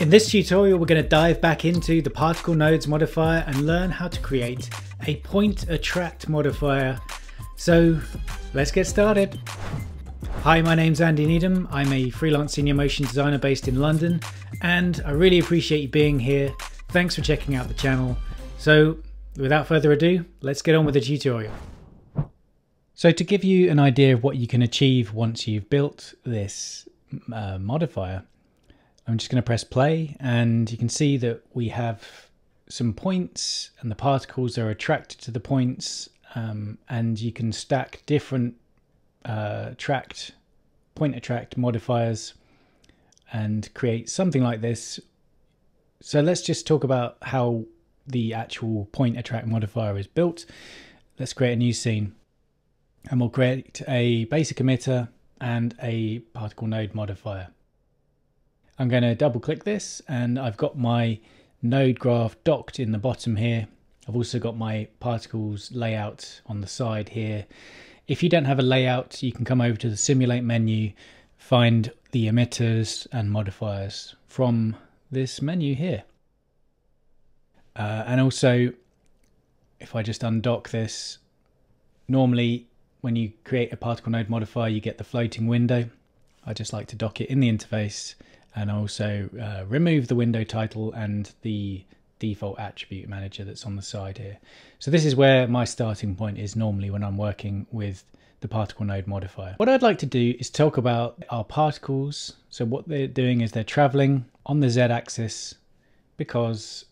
In this tutorial, we're going to dive back into the particle nodes modifier and learn how to create a point attract modifier. So let's get started. Hi, my name's Andy Needham. I'm a freelance senior motion designer based in London, and I really appreciate you being here. Thanks for checking out the channel. So without further ado, let's get on with the tutorial. So to give you an idea of what you can achieve once you've built this uh, modifier, I'm just going to press play and you can see that we have some points and the particles are attracted to the points um, and you can stack different uh, tract, point attract modifiers and create something like this. So let's just talk about how the actual point attract modifier is built. Let's create a new scene and we'll create a basic emitter and a particle node modifier. I'm going to double click this and I've got my node graph docked in the bottom here. I've also got my particles layout on the side here. If you don't have a layout, you can come over to the simulate menu, find the emitters and modifiers from this menu here. Uh, and also, if I just undock this, normally when you create a particle node modifier, you get the floating window. I just like to dock it in the interface and also uh, remove the window title and the default attribute manager that's on the side here. So this is where my starting point is normally when I'm working with the particle node modifier. What I'd like to do is talk about our particles. So what they're doing is they're traveling on the z-axis because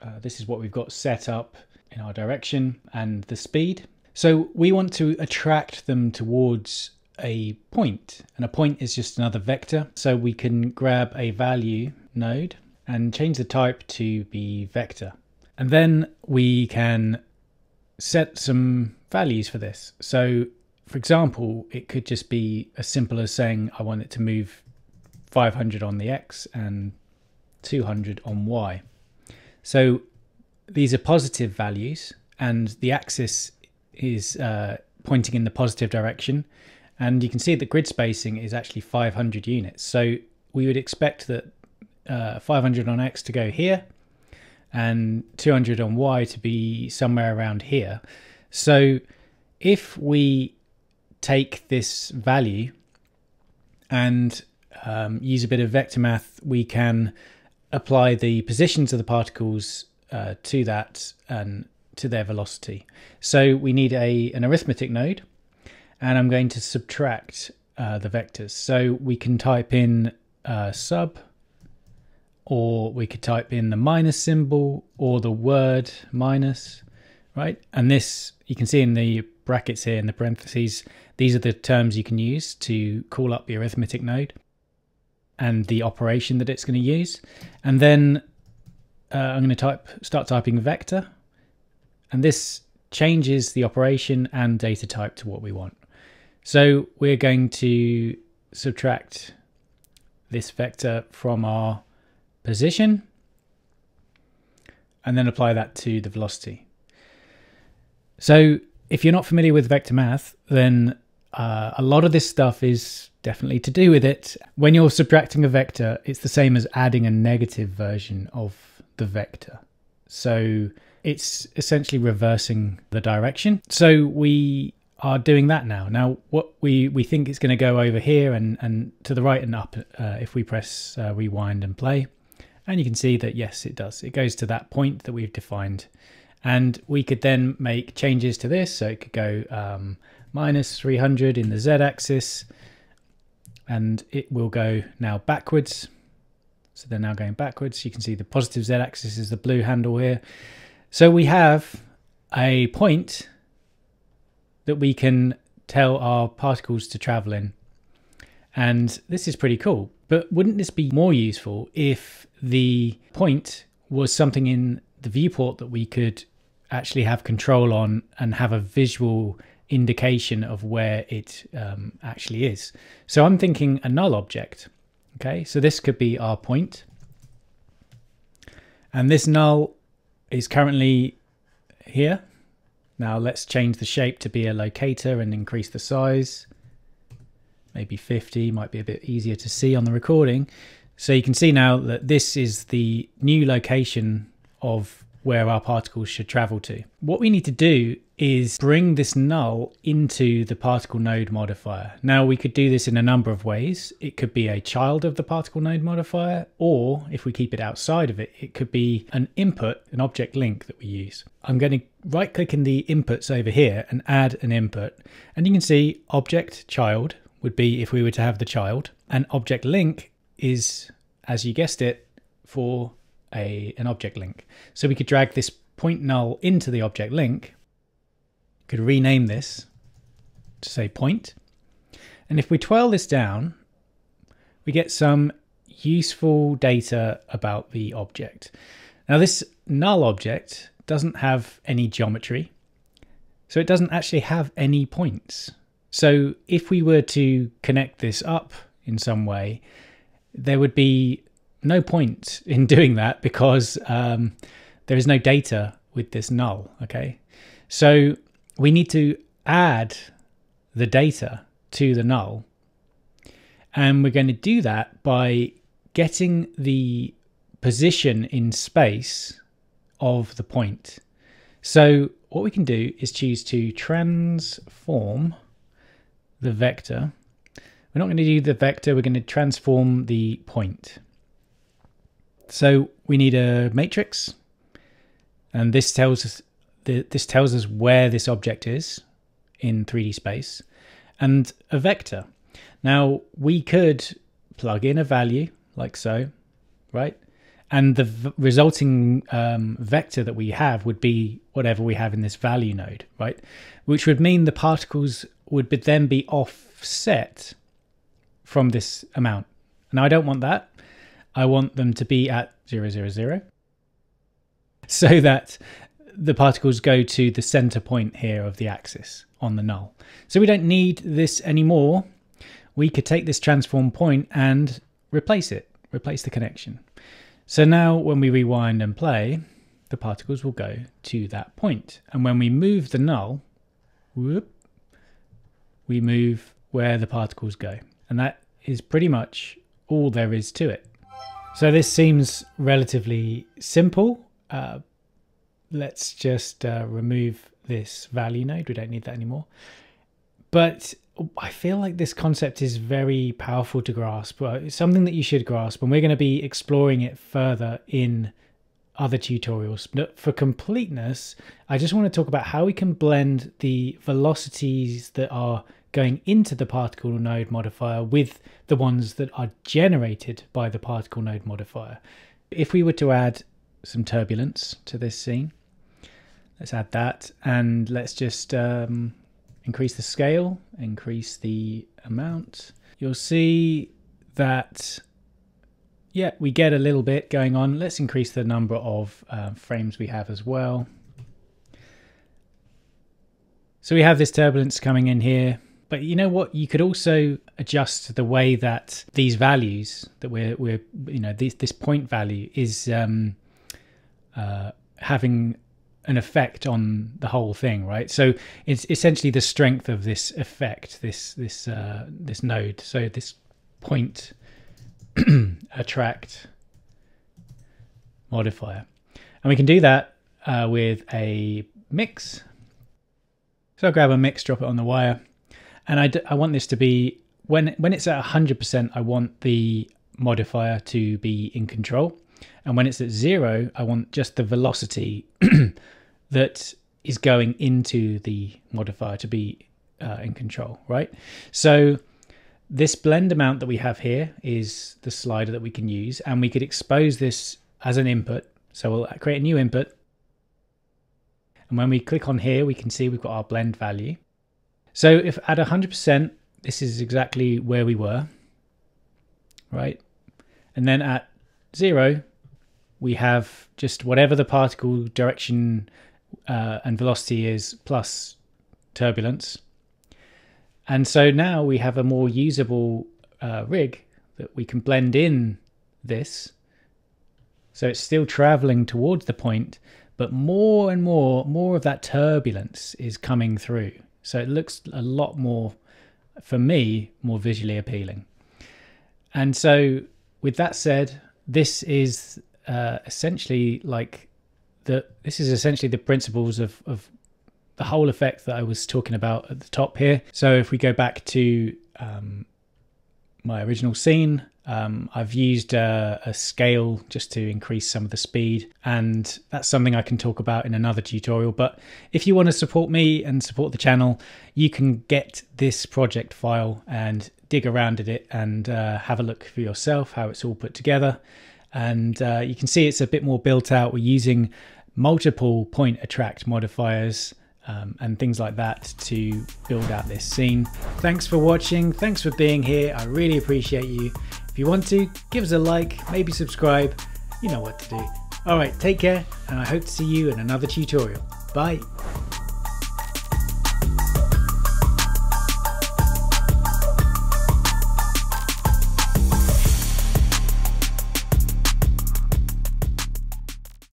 uh, this is what we've got set up in our direction and the speed. So we want to attract them towards a point and a point is just another vector. So we can grab a value node and change the type to be vector. And then we can set some values for this. So for example, it could just be as simple as saying I want it to move 500 on the X and 200 on Y. So these are positive values and the axis is uh, pointing in the positive direction and you can see that grid spacing is actually 500 units. So we would expect that uh, 500 on X to go here and 200 on Y to be somewhere around here. So if we take this value and um, use a bit of vector math, we can apply the positions of the particles uh, to that and to their velocity. So we need a an arithmetic node and I'm going to subtract uh, the vectors. So we can type in uh, sub, or we could type in the minus symbol or the word minus, right? And this, you can see in the brackets here in the parentheses, these are the terms you can use to call up the arithmetic node and the operation that it's going to use. And then uh, I'm going to type, start typing vector, and this changes the operation and data type to what we want. So we're going to subtract this vector from our position and then apply that to the velocity. So if you're not familiar with vector math, then uh, a lot of this stuff is definitely to do with it. When you're subtracting a vector, it's the same as adding a negative version of the vector. So it's essentially reversing the direction. So we are doing that now. Now, what we, we think is going to go over here and, and to the right and up uh, if we press uh, rewind and play. And you can see that, yes, it does. It goes to that point that we've defined. And we could then make changes to this. So it could go um, minus 300 in the z-axis. And it will go now backwards. So they're now going backwards. You can see the positive z-axis is the blue handle here. So we have a point that we can tell our particles to travel in. And this is pretty cool. But wouldn't this be more useful if the point was something in the viewport that we could actually have control on and have a visual indication of where it um, actually is. So I'm thinking a null object. Okay, so this could be our point. And this null is currently here. Now let's change the shape to be a locator and increase the size. Maybe 50 might be a bit easier to see on the recording. So you can see now that this is the new location of where our particles should travel to. What we need to do is bring this null into the particle node modifier. Now we could do this in a number of ways. It could be a child of the particle node modifier, or if we keep it outside of it, it could be an input, an object link that we use. I'm going to right click in the inputs over here and add an input. And you can see object child would be if we were to have the child and object link is, as you guessed it, for a an object link. So we could drag this point null into the object link, could rename this to say point. And if we twirl this down, we get some useful data about the object. Now this null object doesn't have any geometry, so it doesn't actually have any points. So if we were to connect this up in some way, there would be no point in doing that because um, there is no data with this null. Okay, so we need to add the data to the null, and we're going to do that by getting the position in space of the point. So what we can do is choose to transform the vector. We're not going to do the vector, we're going to transform the point. So we need a matrix, and this tells us the, this tells us where this object is in 3D space, and a vector. Now we could plug in a value like so, right? And the resulting um, vector that we have would be whatever we have in this value node, right? Which would mean the particles would be, then be offset from this amount. Now I don't want that. I want them to be at 0, 0, 0 so that the particles go to the center point here of the axis on the null. So we don't need this anymore. We could take this transform point and replace it, replace the connection. So now when we rewind and play, the particles will go to that point. And when we move the null, whoop, we move where the particles go. And that is pretty much all there is to it. So this seems relatively simple. Uh, let's just uh, remove this value node. We don't need that anymore. But I feel like this concept is very powerful to grasp. It's something that you should grasp, and we're going to be exploring it further in other tutorials. But for completeness, I just want to talk about how we can blend the velocities that are going into the particle node modifier with the ones that are generated by the particle node modifier. If we were to add some turbulence to this scene, let's add that and let's just um, increase the scale, increase the amount. You'll see that, yeah, we get a little bit going on. Let's increase the number of uh, frames we have as well. So we have this turbulence coming in here. But you know what? You could also adjust the way that these values that we're we're you know this this point value is um, uh, having an effect on the whole thing, right? So it's essentially the strength of this effect, this this uh, this node. So this point attract modifier, and we can do that uh, with a mix. So I'll grab a mix, drop it on the wire and I, I want this to be when when it's at 100% i want the modifier to be in control and when it's at zero i want just the velocity that is going into the modifier to be uh, in control right? So this blend amount that we have here is the slider that we can use and we could expose this as an input. So we'll create a new input. And when we click on here we can see we've got our blend value. So if at 100%, this is exactly where we were, right? And then at zero, we have just whatever the particle direction uh, and velocity is plus turbulence. And so now we have a more usable uh, rig that we can blend in this. So it's still traveling towards the point, but more and more, more of that turbulence is coming through. So it looks a lot more, for me, more visually appealing. And so with that said, this is uh, essentially like this is essentially the principles of, of the whole effect that I was talking about at the top here. So if we go back to um, my original scene, um, I've used a, a, scale just to increase some of the speed, and that's something I can talk about in another tutorial. But if you want to support me and support the channel, you can get this project file and dig around at it and uh, have a look for yourself how it's all put together. And uh, you can see it's a bit more built out. We're using multiple point attract modifiers um, and things like that to build out this scene. Thanks for watching. Thanks for being here. I really appreciate you. If you want to, give us a like, maybe subscribe. You know what to do. All right, take care, and I hope to see you in another tutorial. Bye.